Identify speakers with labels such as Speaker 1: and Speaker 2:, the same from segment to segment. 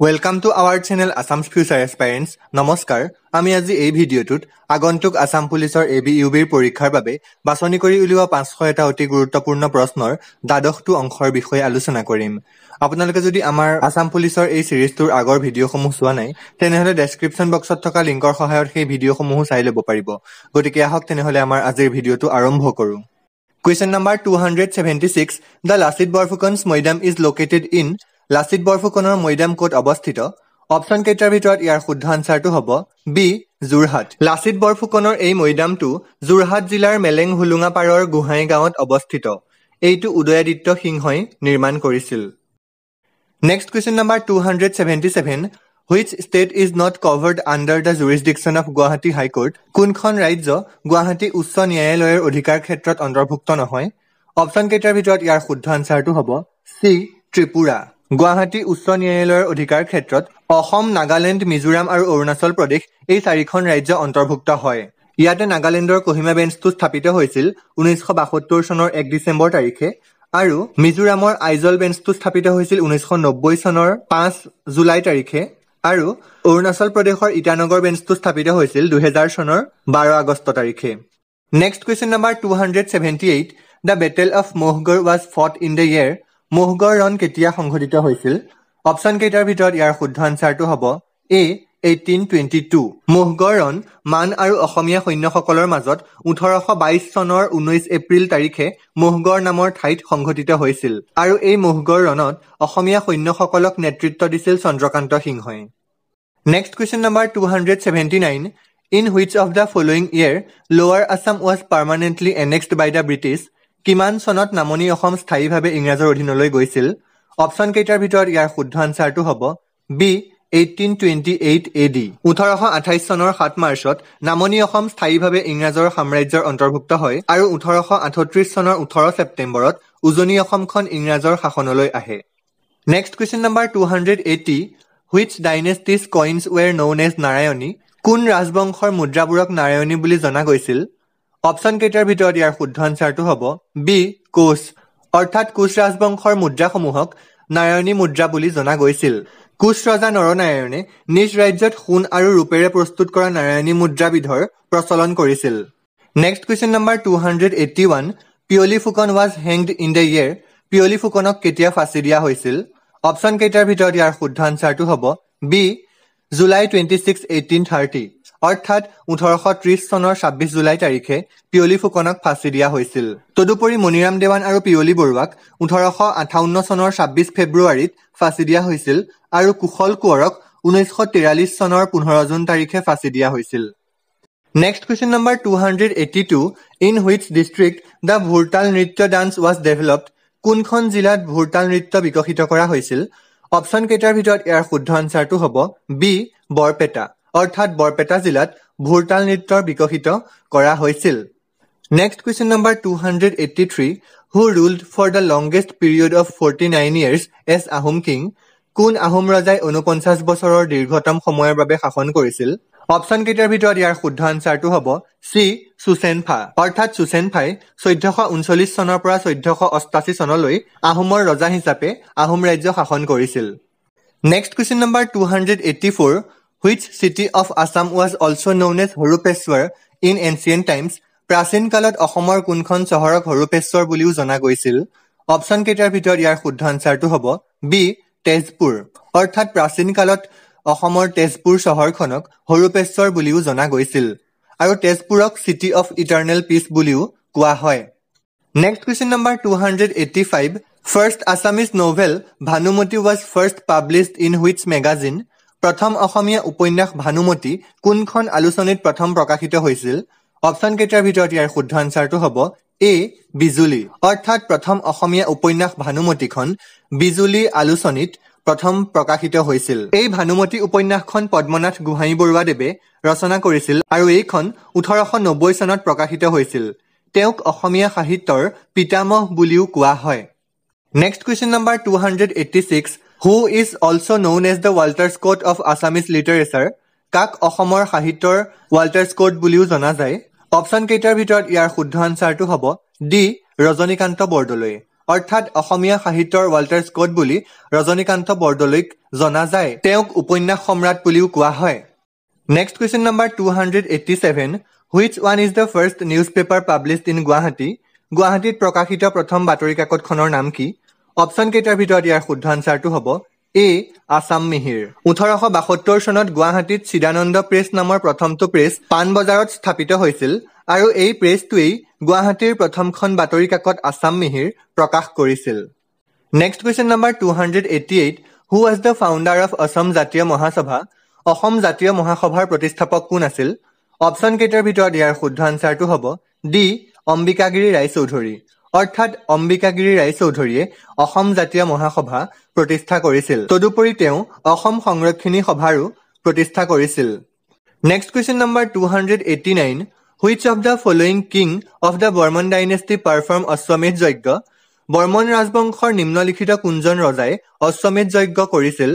Speaker 1: Welcome to our channel Assam future aspirants নমস্কাৰ আমি আজি এই ভিডিঅ'টোত আগন্তুক আছাম পুলিচৰ এ বি ইউ বিৰ পৰীক্ষাৰ বাবে বাছনি কৰি উলিওৱা পাঁচশ এটা অতি গুৰুত্বপূৰ্ণ প্ৰশ্নৰ দ্বাদশটো অংশৰ বিষয়ে আলোচনা কৰিম। আপোনালোকে যদি আমাৰ আছাম পুলিচৰ এই ছিৰিজটোৰ আগৰ ভিডিঅ'সমূহ চোৱা নাই তেনেহ'লে ডেছক্ৰিপশ্যন বক্সত থকা লিংকৰ সহায়ত সেই ভিডিঅ'সমূহো চাই ল'ব পাৰিব। গতিকে আহক তেনেহ'লে আমাৰ আজিৰ ভিডিঅ'টো আৰম্ভ কৰোঁ। Question number two hundred seventy six the Lachit Borphukan's Maidam is located in Lachit বৰফুকনৰ মৈদাম ক'ত অৱস্থিত? অপশ্যন কেইটাৰ ভিতৰত ইয়াৰ শুদ্ধ আনচাৰটো হ'ব বি যোৰহাট। লাচিত বৰফুকনৰ এই মৈদামটো যোৰহাট জিলাৰ মেলেং হুলুঙা পাৰৰ গোহাঁই গাঁৱত অৱস্থিত। এইটো উদয়াদিত্য সিংহই নিৰ্মাণ কৰিছিল। Next question number two hundred seventy seven which state is not covered under the jurisdiction of Guwahati high court কোনখন ৰাজ্য গুৱাহাটী উচ্চ ন্যায়ালয়ৰ অধিকাৰ ক্ষেত্ৰত অন্তৰ্ভুক্ত নহয়? অপশ্যন কেইটাৰ ভিতৰত ইয়াৰ শুদ্ধ আনচাৰটো হ'ব চি ত্ৰিপুৰা। গুৱাহাটী উচ্চ ন্যায়ালয়ৰ অধিকাৰ ক্ষেত্ৰত অসম নাগালেণ্ড মিজোৰাম আৰু অৰুণাচল প্ৰদেশ এই চাৰিখন ৰাজ্য অন্তৰ্ভুক্ত হয়। ইয়াতে নাগালেণ্ডৰ কহিমা বেঞ্চটো স্থাপিত হৈছিল ঊনৈছশ বাসত্তৰ চনৰ এক ডিচেম্বৰ তাৰিখে আৰু মিজোৰামৰ আইজল বেঞ্চটো স্থাপিত হৈছিল ঊনৈছশ নব্বৈ চনৰ পাঁচ জুলাই তাৰিখে আৰু অৰুণাচল প্ৰদেশৰ ইটানগৰ বেঞ্চটো স্থাপিত হৈছিল দুহেজাৰ চনৰ বাৰ আগষ্ট তাৰিখে। Next question number two hundred seventy eight the battle of Mahgarh was fought in the year Mahgarh ৰণ কেতিয়া সংঘটিত হৈছিল? অপশ্যন কেইটাৰ ভিতৰত ইয়াৰ শুদ্ধ আনচাৰটো হ'ব A eighteen twenty two Mahgarh ৰণ মান আৰু অসমীয়া সৈন্যসকলৰ মাজত ওঠৰশ বাইছ চনৰ ঊনৈছ এপ্ৰিল তাৰিখে মহগড় নামৰ ঠাইত সংঘটিত হৈছিল। আৰু এই মহগড় ৰণত অসমীয়া সৈন্যসকলক নেতৃত্ব দিছিল চন্দ্ৰকান্ত সিংহই। Next question number two hundred seventy nine in which of the following year lower Assam was permanently annexed by the British কিমান চনত নামনি অসম স্থায়ীভাৱে ইংৰাজৰ অধীনলৈ গৈছিল? অপশ্যন কেইটাৰ ভিতৰত ইয়াৰ শুদ্ধ আনচাৰটো হ'ব। B eighteen twenty eight A D ওঠৰশ আঠাইছ চনৰ সাত মাৰ্চত নামনি অসম স্থায়ীভাৱে ইংৰাজৰ সাম্ৰাজ্যৰ অন্তৰ্ভুক্ত হয় আৰু ওঠৰশ আঠত্ৰিছ চনৰ ওঠৰ ছেপ্টেম্বৰত উজনি অসমখন ইংৰাজৰ শাসনলৈ আহে। Next question number two hundred eighty which dynasties coins were known as Narayani কোন ৰাজবংশৰ মুদ্ৰাবোৰক নাৰায়ণী বুলি জনা গৈছিল? অপশ্যন কেইটাৰ ভিতৰত ইয়াৰ শুদ্ধ আনচাৰটো হ'ব বি কোচ। অৰ্থাৎ কোচ ৰাজবংশৰ মুদ্ৰাসমূহক নাৰায়ণী মুদ্ৰা বুলি জনা গৈছিল। কোচ ৰজা নৰনাৰায়ণে নিজ ৰাজ্যত সোণ আৰু ৰূপেৰে প্ৰস্তুত কৰা নাৰায়ণী মুদ্ৰাবিধৰ প্ৰচলন কৰিছিল। Next question number two hundred eighty one Piyoli Phukan was hanged in the year Piyoli ফুকনক কেতিয়া ফাঁচি দিয়া হৈছিল? অপশ্যন কেইটাৰ ভিতৰত ইয়াৰ শুদ্ধ আনচাৰটো হ'ব B July twenty six eighteen thirty অৰ্থাৎ ওঠৰশ ত্ৰিশ চনৰ ছাব্বিছ জুলাই তাৰিখে পিয়লি ফুকনক ফাঁচি দিয়া হৈছিল। তদুপৰি মণিৰাম দেৱান আৰু পিয়লি বৰুৱাক ওঠৰশ আঠাৱন্ন চনৰ ছাব্বিছ ফেব্ৰুৱাৰীত ফাঁচি দিয়া হৈছিল আৰু কুশল কোঁৱৰক ঊনৈছশ তিৰাল্লিছ চনৰ পোন্ধৰ জুন তাৰিখে ফাঁচি দিয়া হৈছিল। Next question number two hundred eighty two in which district the Bhortal Nritya dance was developed কোনখন জিলাত ভোৰতাল নৃত্য বিকশিত কৰা হৈছিল? অপশ্যন কেইটাৰ ভিতৰত ইয়াৰ শুদ্ধ আনচাৰটো হ'ব বি বৰপেটা। অৰ্থাৎ বৰপেটা জিলাত ভোৰতাল নৃত্য বিকশিত কৰা হৈছিল। Next question number two hundred eighty three who ruled for the longest period of forty nine years as Ahom king কোন আহোম ৰজাই ঊনপঞ্চাছ বছৰৰ দীৰ্ঘতম সময়ৰ বাবে শাসন কৰিছিল? অপশ্যন কেইটাৰ ভিতৰত ইয়াৰ শুদ্ধ আনচাৰটো হ'ব চি চুচেনফা অৰ্থাৎ চুচেনফাই চৈধ্যশ ঊনচল্লিছ চনৰ পৰা চৈধ্যশ অষ্টাশী চনলৈ আহোমৰ ৰজা হিচাপে আহোম ৰাজ্য শাসন কৰিছিল। Next question number two hundred eighty four which city of Assam was also' known as Harupeswar in ancient times প্ৰাচীন কালত অসমৰ কোনখন চহৰক হৰুপেশ্বৰ বুলিও জনা গৈছিল? অপশ্যন কেইটাৰ ভিতৰত ইয়াৰ শুদ্ধ আনচাৰটো হ'ব বি তেজপুৰ। অৰ্থাৎ প্ৰাচীন কালত অসমৰ তেজপুৰ চহৰখনক হৰুপেশ্বৰ বুলিও জনা গৈছিল। আৰু তেজপুৰক চিটি অফ ইটাৰনেল পিচ বুলিও কোৱা হয়। Next question number two hundred eighty five first Assamese novel Bhanumati was first published in which magazine প্ৰথম অসমীয়া উপন্যাস ভানুমতী কোনখন আলোচনীত প্ৰথম প্ৰকাশিত হৈছিল? অপশ্যন কেইটাৰ ভিতৰত ইয়াৰ শুদ্ধ আনচাৰটো হ'ব এ বিজুলী। অৰ্থাৎ প্ৰথম অসমীয়া উপন্যাস ভানুমতীখন বিজুলী আলোচনীত প্ৰথম প্ৰকাশিত হৈছিল। এই ভানুমতী উপন্যাসখন পদ্মনাথ গোহাঁই বৰুৱাদেৱে ৰচনা কৰিছিল আৰু এইখন ওঠৰশ নব্বৈ চনত প্ৰকাশিত হৈছিল। তেওঁক অসমীয়া সাহিত্যৰ পিতামহ বুলিও কোৱা হয়। Next question number two hundred eighty six who is also' known as the Walter Scott of Assamese literature কাক অসমৰ সাহিত্যৰ ৱাল্টাৰ স্কট বুলিও জনা যায়। অপশ্যন কেইটাৰ ভিতৰত ইয়াৰ শুদ্ধ আনচাৰটো হ'ব ডি ৰজনীকান্ত বৰদলৈ। অৰ্থাৎ অসমীয়া সাহিত্যৰ ৱাল্টাৰ স্কট বুলি ৰজনীকান্ত বৰদলৈক জনা যায়। তেওঁক উপন্যাস সম্ৰাট বুলিও কোৱা হয়। Next question number two hundred eighty seven which one is the first newspaper published in Guwahati গুৱাহাটীত প্ৰকাশিত প্ৰথম বাতৰি কাকতখনৰ নাম কি? অপশ্যন কেইটাৰ ভিতৰত ইয়াৰ শুদ্ধ আনচাৰটো হ'ব এ আছাম মিহিৰ। ওঠৰশ বাসত্তৰ চনত গুৱাহাটীত চিদানন্দ প্ৰেছ নামৰ প্ৰথমটো প্ৰেছ পাণবজাৰত স্থাপিত হৈছিল আৰু এই প্ৰেছটোৱেই গুৱাহাটীৰ প্ৰথমখন বাতৰি কাকত আছাম মিহিৰ প্ৰকাশ কৰিছিল। Next question number two hundred eighty eight who was the founder of Asom Jatiya Mahasabha Asom জাতীয় মহাসভাৰ প্ৰতিষ্ঠাপক কোন আছিল? অপশ্যন কেইটাৰ ভিতৰত ইয়াৰ শুদ্ধ আনচাৰটো হ'ব ডি অম্বিকাগিৰি ৰায়চৌধুৰী। অৰ্থাৎ অম্বিকাগিৰি ৰায়চৌধুৰীয়ে অসম জাতীয় মহাসভা প্ৰতিষ্ঠা কৰিছিল। তদুপৰি তেওঁ অসম সংৰক্ষণী সভাৰো প্ৰতিষ্ঠা কৰিছিল। Next question number two hundred eighty nine which of the following king of the Barman dynasty perform Ashwamedha yajna? Barman ৰাজবংশৰ নিম্নলিখিত কোনজন ৰজাই অশ্বমেধ যজ্ঞ কৰিছিল?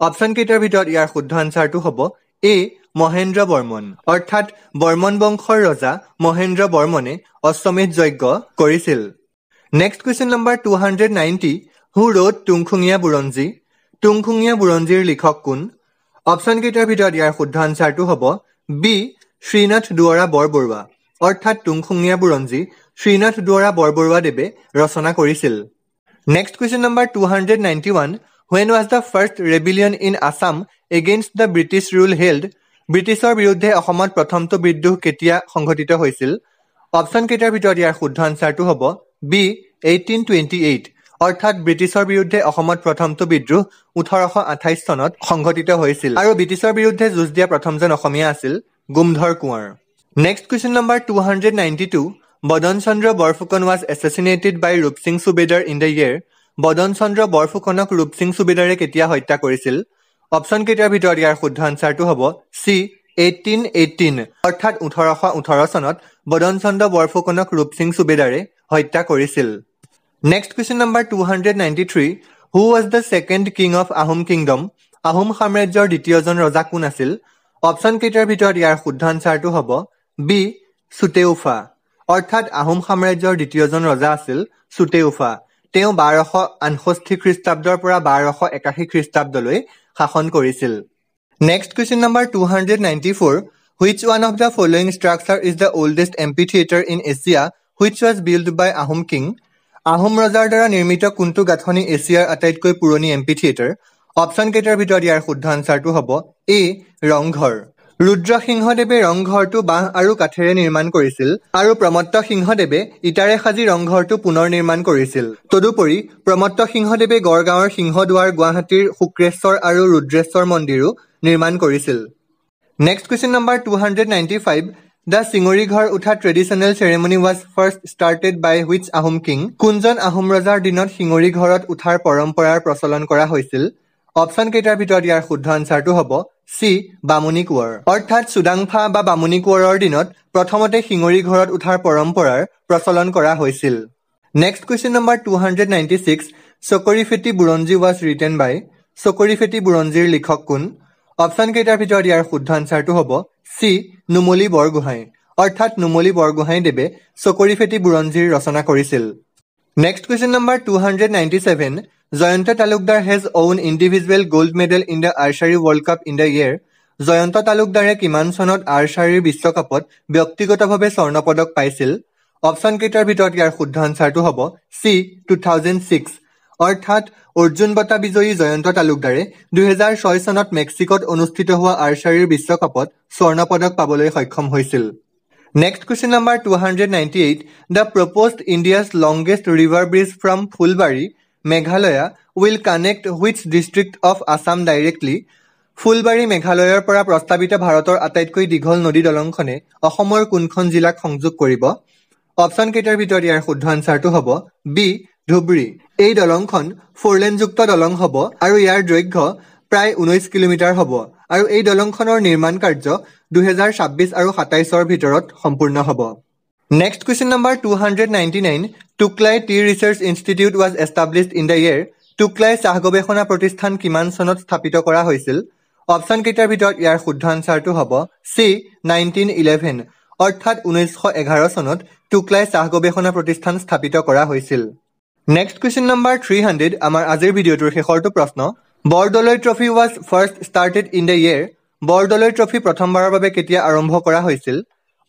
Speaker 1: অপশ্যন কেইটাৰ ভিতৰত ইয়াৰ শুদ্ধ আনচাৰটো হ'ব এ মহেন্দ্ৰ বৰ্মন। অৰ্থাৎ বৰ্মন বংশৰ ৰজা মহেন্দ্ৰ বৰ্মনে অশ্বমেধ যজ্ঞ কৰিছিল। Next question number two hundred ninety who wrote Tungkhungia Buranji Tungkhungia বুৰঞ্জীৰ লিখক কোন? অপশ্যন কেইটাৰ ভিতৰত ইয়াৰ শুদ্ধ আনচাৰটো হ'ব বি শ্ৰীনাথ দুৱৰা বৰবৰুৱা অৰ্থাৎ টুংখুঙীয়া বুৰঞ্জী শ্ৰীনাথ দুৱৰা বৰবৰুৱাদেৱে ৰচনা কৰিছিল। Next question number two hundred ninety one when was the first rebellion in Assam against the British rule held ব্ৰিটিছৰ বিৰুদ্ধে অসমত প্ৰথমটো বিদ্ৰোহ কেতিয়া সংঘটিত হৈছিল? অপশ্যন কেইটাৰ ভিতৰত ইয়াৰ শুদ্ধ আনচাৰটো হ'ব। বি এইটিন টুৱেণ্টি এইট অৰ্থাৎ ব্ৰিটিছৰ বিৰুদ্ধে অসমত প্ৰথমটো বিদ্ৰোহ ওঠৰশ আঠাইছ চনত সংঘটিত হৈছিল। আৰু ব্ৰিটিছৰ বিৰুদ্ধে যুঁজ দিয়া প্ৰথমজন অসমীয়া আছিল Gomdhar Konwar. Next question number two hundred ninety two Badan Chandra Borphukan was assassinated by Rupsing Subedar in the year Badan Chandra বৰফুকনক ৰূপসিং সুবেদাৰে কেতিয়া হত্যা কৰিছিল? অপশ্যন কেইটাৰ ভিতৰত ইয়াৰ শুদ্ধ আনচাৰটো হ'ব চি এইটিন এইটিন অৰ্থাৎ ওঠৰশ ওঠৰ চনত বদন চন্দ্ৰ বৰফুকনক ৰূপসিং সুবেদাৰে হত্যা কৰিছিল। Next question number two hundred ninety three who was the second king of Ahom kingdom Ahom সাম্ৰাজ্যৰ দ্বিতীয়জন ৰজা কোন আছিল? অপশ্যন কেইটাৰ ভিতৰত ইয়াৰ শুদ্ধ আনচাৰটো হ'ব বি চুটেউফা অৰ্থাৎ আহোম সাম্ৰাজ্যৰ দ্বিতীয়জন ৰজা আছিল চুটেউফা তেওঁ বাৰশ আঠষষ্ঠি খ্ৰীষ্টাব্দৰ পৰা বাৰশ একাশী খ্ৰীষ্টাব্দলৈ শাসন কৰিছিল। Next question number two hundred ninety four which one of the following structure is the oldest amphitheatre in Asia which was build by Ahom king Ahom ৰজাৰ দ্বাৰা নিৰ্মিত কোনটো গাঁথনি এছিয়াৰ আটাইতকৈ পুৰণি এম্পি থিয়েটাৰ অপশ্যন কেইটাৰ ভিতৰত ইয়াৰ শুদ্ধ আনচাৰটো হ'ব এ ৰংঘৰ। ৰুদ্ৰসিংহদেৱে ৰংঘৰটো বাঁহ আৰু কাঠেৰে নিৰ্মাণ কৰিছিল আৰু প্ৰমত্ত সিংহদেৱে ইটাৰে সাজি ৰংঘৰটো পুনৰ নিৰ্মাণ কৰিছিল। তদুপৰি প্ৰমত্ত সিংহদেৱে গড়গাঁৱৰ সিংহদুৱাৰ গুৱাহাটীৰ শুক্ৰেশ্বৰ আৰু ৰুদ্ৰেশ্বৰ মন্দিৰো নিৰ্মাণ কৰিছিল। Next question number two hundred ninety five the Singari Ghar Utha traditional ceremony was first started by which Ahom king কোনজন আহোম ৰজাৰ দিনত শিঙৰি ঘৰত উঠাৰ পৰম্পৰাৰ প্ৰচলন কৰা হৈছিল? অপশ্যন কেইটাৰ ভিতৰত ইয়াৰ শুদ্ধ আনচাৰটো হ'ব। চি বামুণী কোঁৱৰ। অৰ্থাৎ চুডাংফা বা বামুণী কোঁৱৰৰ দিনত প্ৰথমতে শিঙৰি ঘৰত উঠাৰ পৰম্পৰাৰ প্ৰচলন কৰা হৈছিল। Next question number two hundred ninety six Chakori Pheti Buranji was written by Chakori Pheti বুৰঞ্জীৰ লিখক কোন? অপশ্যন কেইটাৰ ভিতৰত ইয়াৰ শুদ্ধ আনচাৰটো হ'ব চি নুমলী বৰগোহাঁই। অৰ্থাৎ নুমলী বৰগোহাঁইদেৱে চকৰি ফেটি বুৰঞ্জীৰ ৰচনা কৰিছিল। Next question number two hundred ninety seven Jayanta Talukdar has won individual gold medal in the archery world cup in the year Jayanta তালুকদাৰে কিমান চনত আৰ্চাৰীৰ বিশ্বকাপত ব্যক্তিগতভাৱে স্বৰ্ণ পদক পাইছিল? অপশ্যন কেইটাৰ ভিতৰত ইয়াৰ শুদ্ধ আনচাৰটো হ'ব। চি টু থাউজেণ্ড ছিক্স অৰ্থাৎ অৰ্জুন বঁটা বিজয়ী জয়ন্ত তালুকদাৰে দুহেজাৰ ছয় চনত মেক্সিকোত অনুষ্ঠিত হোৱা আৰ্চাৰীৰ বিশ্বকাপত স্বৰ্ণ পদক পাবলৈ সক্ষম হৈছিল। Next question number two hundred ninety eight the proposed India's longest river bridge from Phulbari Meghalaya will connect which district of Assam directly Phulbari মেঘালয়ৰ পৰা প্ৰস্তাৱিত ভাৰতৰ আটাইতকৈ দীঘল নদী দলংখনে অসমৰ কোনখন জিলাক সংযোগ কৰিব? অপশ্যন কেইটাৰ ভিতৰত ইয়াৰ শুদ্ধ আনচাৰটো হ'ব বি ধুবুৰী। এই দলংখন ফ'ৰলেনযুক্ত দলং হ'ব আৰু ইয়াৰ দৈৰ্ঘ্য প্ৰায় ঊনৈছ কিলোমিটাৰ হ'ব আৰু এই দলংখনৰ নিৰ্মাণ কাৰ্য দুহেজাৰ ছাব্বিছ আৰু সাতাইছৰ ভিতৰত সম্পূৰ্ণ হ'ব। Next question number two hundred ninety nine Tocklai tea research institute was established in the year Tocklai চাহ গৱেষণা প্ৰতিষ্ঠান কিমান চনত স্থাপিত কৰা হৈছিল? অপশ্যন কেইটাৰ ভিতৰত ইয়াৰ শুদ্ধ আনচাৰটো হ'ব। চি নাইনটিন ইলেভেন অৰ্থাৎ ঊনৈছশ এঘাৰ চনত টুকলাই চাহ গৱেষণা প্ৰতিষ্ঠান স্থাপিত কৰা হৈছিল। Next question number three hundred আমাৰ আজিৰ ভিডিঅ'টোৰ শেষৰটো প্ৰশ্ন। Bordoloi trophy was first started in the year Bordoloi trophy প্ৰথমবাৰৰ বাবে কেতিয়া আৰম্ভ কৰা হৈছিল?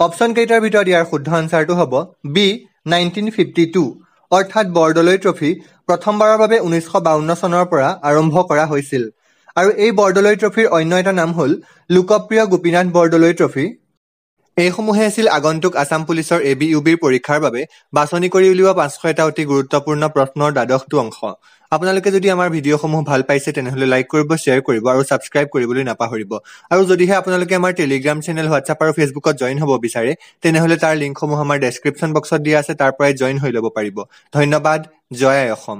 Speaker 1: অপশ্যন কেইটাৰ ভিতৰত ইয়াৰ শুদ্ধ আনচাৰটো হ'ব। বি নাইনটিন ফিফটি টু অৰ্থাৎ বৰদলৈ ট্ৰফি প্ৰথমবাৰৰ বাবে ঊনৈছশ বাৱন্ন চনৰ পৰা আৰম্ভ কৰা হৈছিল। আৰু এই বৰদলৈ ট্ৰফিৰ অন্য এটা নাম হ'ল লোকপ্ৰিয় গোপীনাথ বৰদলৈ ট্ৰফি। এইসমূহে আছিল আগন্তুক আছাম পুলিচৰ এ বি ইউ বিৰ পৰীক্ষাৰ বাবে বাছনি কৰি উলিওৱা পাঁচশ এটা অতি গুৰুত্বপূৰ্ণ প্ৰশ্নৰ দ্বাদশটো অংশ। আপোনালোকে যদি আমাৰ ভিডিঅ'সমূহ ভাল পাইছে তেনেহ'লে লাইক কৰিব শ্বেয়াৰ কৰিব আৰু ছাবস্ক্ৰাইব কৰিবলৈ নাপাহৰিব। আৰু যদিহে আপোনালোকে আমাৰ টেলিগ্ৰাম চেনেল হোৱাটছআপ আৰু ফেচবুকত জইন হ'ব বিচাৰে তেনেহ'লে তাৰ লিংকসমূহ আমাৰ ডেছক্ৰিপশ্যন বক্সত দিয়া আছে তাৰ পৰাই জইন হৈ ল'ব পাৰিব। ধন্যবাদ জয় অসম।